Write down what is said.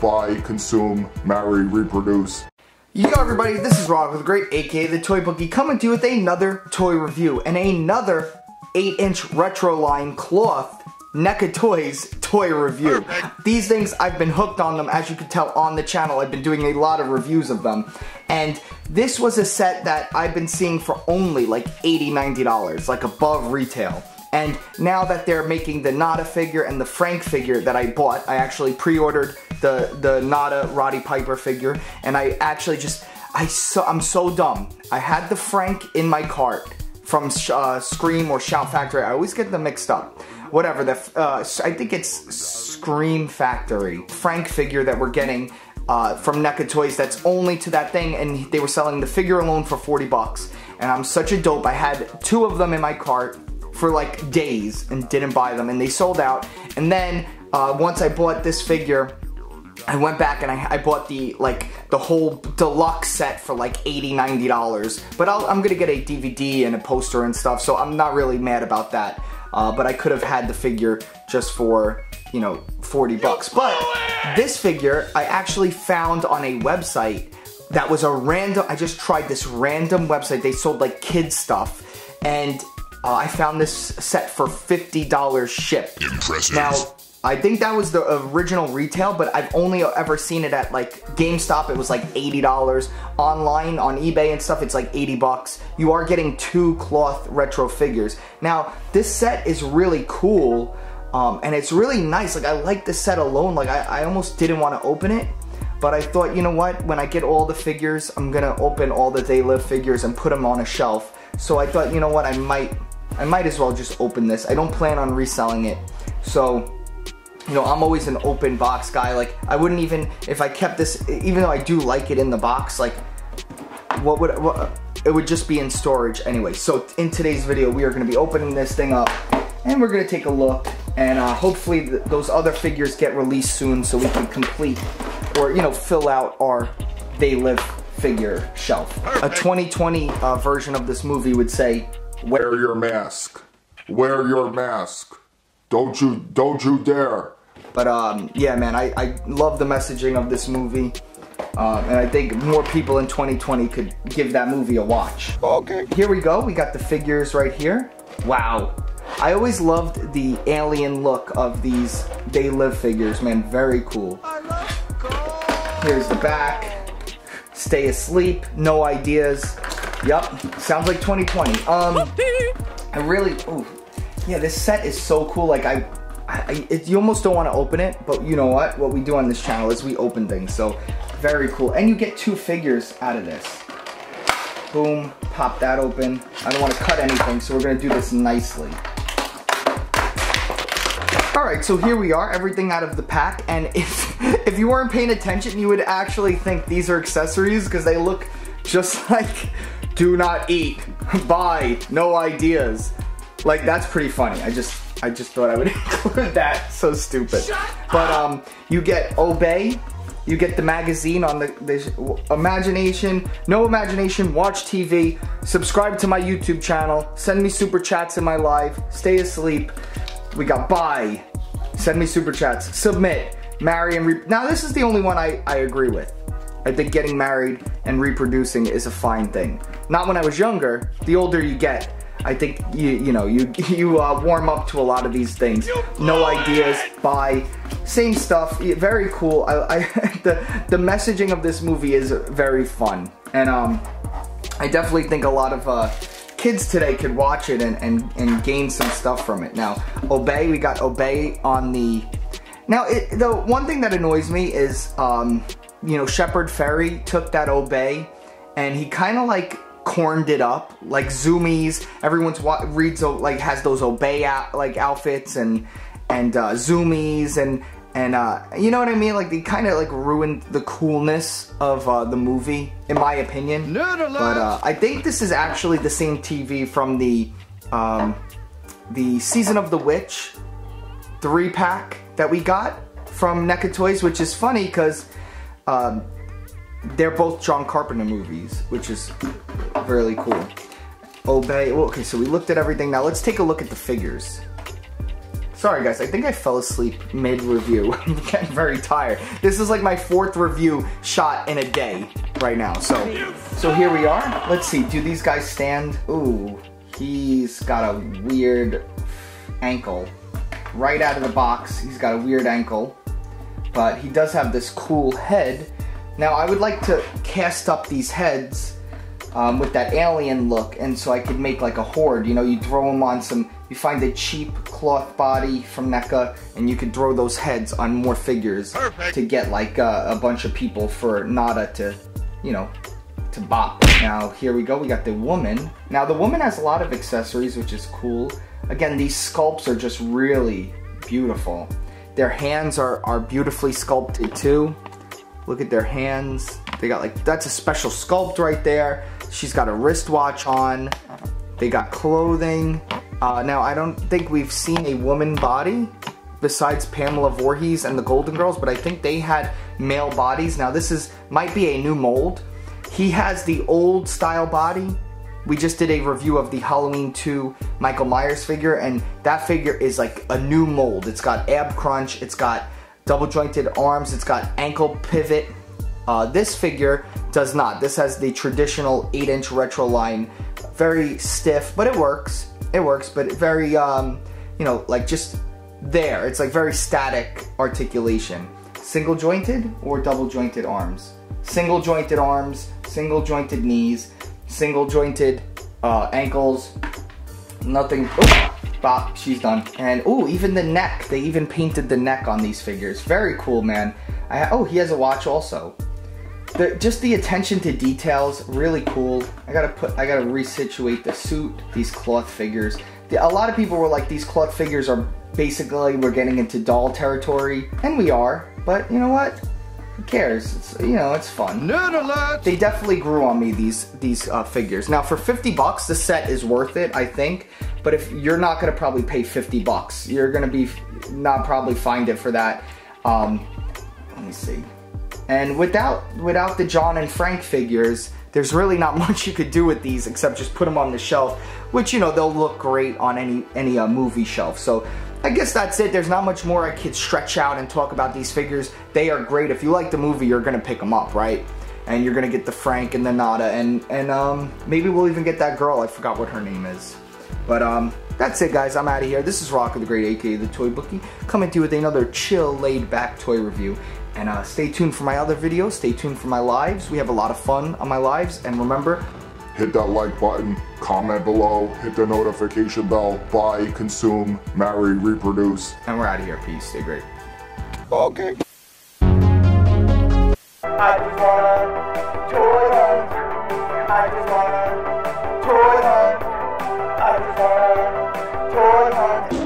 buy, consume, marry, reproduce. Yo everybody, this is Rocco the Great, aka The Toy Bookie, coming to you with another toy review and another 8-inch retro line cloth NECA Toys toy review. These things, I've been hooked on them, as you can tell on the channel. I've been doing a lot of reviews of them. And this was a set that I've been seeing for only like $80, $90, like above retail. And now that they're making the Nada figure and the Frank figure that I bought, I actually pre-ordered the, the Nada Roddy Piper figure, and I actually just, I so, I'm so dumb. I had the Frank in my cart from uh, Scream or Shout Factory. I always get them mixed up. Whatever, the uh, I think it's Scream Factory. Frank figure that we're getting uh, from NECA Toys that's only to that thing and they were selling the figure alone for 40 bucks. And I'm such a dope. I had two of them in my cart for like days and didn't buy them and they sold out. And then uh, once I bought this figure, I went back and I, I, bought the like the whole deluxe set for like 80 90 dollars. But i am gonna get a DVD and a poster and stuff so I'm not really mad about that. Uh, but I could have had the figure just for you know 40 bucks. But this figure I actually found on a website that was a random I just tried this random website. They sold like kids stuff. And uh, I found this set for $50 shipped. Impressive. Now, I think that was the original retail, but I've only ever seen it at like GameStop. It was like $80. Online on eBay and stuff, it's like 80 bucks. You are getting two cloth retro figures. Now, this set is really cool. Um, and it's really nice. Like, I like the set alone. Like, I, I almost didn't want to open it. But I thought, you know what? When I get all the figures, I'm going to open all the They Live figures and put them on a shelf. So I thought, you know what? I might I might as well just open this. I don't plan on reselling it. So, you know, I'm always an open box guy. Like, I wouldn't even, if I kept this, even though I do like it in the box, like, what would, what, it would just be in storage anyway. So in today's video, we are gonna be opening this thing up and we're gonna take a look and uh, hopefully th those other figures get released soon so we can complete or, you know, fill out our They Live figure shelf. A 2020 uh, version of this movie would say, Wear your mask. Wear your mask. Don't you, don't you dare. But um, yeah, man, I, I love the messaging of this movie. Um, and I think more people in 2020 could give that movie a watch. Okay. Here we go. We got the figures right here. Wow. I always loved the alien look of these They Live figures, man. Very cool. Here's the back. Stay asleep. No ideas. Yup, sounds like 2020. Um, I really, ooh, yeah, this set is so cool. Like I, I it, you almost don't want to open it, but you know what? What we do on this channel is we open things. So very cool. And you get two figures out of this. Boom, pop that open. I don't want to cut anything, so we're gonna do this nicely. All right, so here we are, everything out of the pack. And if, if you weren't paying attention, you would actually think these are accessories because they look just like do not eat, buy, no ideas. Like that's pretty funny. I just I just thought I would include that. So stupid. But um you get Obey, you get the magazine on the, the imagination, no imagination, watch TV, subscribe to my YouTube channel, send me super chats in my live, stay asleep. We got buy, send me super chats, submit, marry and re now this is the only one I, I agree with. I think getting married and reproducing is a fine thing. Not when I was younger. The older you get, I think you you know you you uh, warm up to a lot of these things. No ideas, buy, same stuff. Very cool. I, I the the messaging of this movie is very fun, and um, I definitely think a lot of uh, kids today could watch it and, and and gain some stuff from it. Now, obey. We got obey on the. Now, it, the one thing that annoys me is um, you know, Shepard Fairey took that Obey and he kind of like corned it up, like Zumiez. Everyone's reads like has those Obey out, like outfits and and uh, Zumiez and and uh, you know what I mean? Like they kind of like ruined the coolness of uh, the movie, in my opinion. But uh, I think this is actually the same TV from the um, the season of the Witch three pack that we got from NECA Toys, which is funny because um, they're both John Carpenter movies, which is really cool. Obey, well, okay, so we looked at everything. Now let's take a look at the figures. Sorry guys, I think I fell asleep mid-review. I'm getting very tired. This is like my fourth review shot in a day right now. So, so here we are. Let's see, do these guys stand? Ooh, he's got a weird ankle. Right out of the box, he's got a weird ankle. But he does have this cool head. Now I would like to cast up these heads um, with that alien look and so I could make like a horde. You know, you throw them on some you find a cheap cloth body from NECA, and you can throw those heads on more figures Perfect. to get like uh, a bunch of people for Nada to, you know, to bop. Now here we go, we got the woman. Now the woman has a lot of accessories, which is cool. Again, these sculpts are just really beautiful. Their hands are, are beautifully sculpted too. Look at their hands. They got like, that's a special sculpt right there. She's got a wristwatch on. They got clothing. Uh, now, I don't think we've seen a woman body besides Pamela Voorhees and the Golden Girls, but I think they had male bodies. Now, this is might be a new mold. He has the old style body. We just did a review of the Halloween 2 Michael Myers figure, and that figure is like a new mold. It's got ab crunch, it's got double jointed arms, it's got ankle pivot. Uh, this figure does not. This has the traditional 8 inch retro line. Very stiff, but it works it works, but very, um, you know, like just there. It's like very static articulation. Single jointed or double jointed arms. Single jointed arms, single jointed knees, single jointed uh, ankles. Nothing. Oh, bop, she's done. And oh, even the neck. They even painted the neck on these figures. Very cool, man. I, oh, he has a watch also. The, just the attention to details, really cool. I gotta put, I gotta resituate the suit, these cloth figures. The, a lot of people were like, these cloth figures are basically, we're getting into doll territory, and we are, but you know what? Who cares? It's, you know, it's fun. Nerd alert! They definitely grew on me, these, these uh, figures. Now, for 50 bucks, the set is worth it, I think, but if you're not gonna probably pay 50 bucks, you're gonna be, not probably find it for that. Um, let me see. And without, without the John and Frank figures, there's really not much you could do with these except just put them on the shelf, which, you know, they'll look great on any, any uh, movie shelf. So I guess that's it. There's not much more I could stretch out and talk about these figures. They are great. If you like the movie, you're going to pick them up, right? And you're going to get the Frank and the Nada. And, and um, maybe we'll even get that girl. I forgot what her name is. But um, that's it, guys. I'm out of here. This is Rocco the Great, aka the Toy Bookie, coming to you with another chill, laid-back toy review. And uh, stay tuned for my other videos. Stay tuned for my lives. We have a lot of fun on my lives. And remember, hit that like button, comment below, hit the notification bell, buy, consume, marry, reproduce. And we're out of here. Peace. Stay great. Okay. I just wanna toy hunt.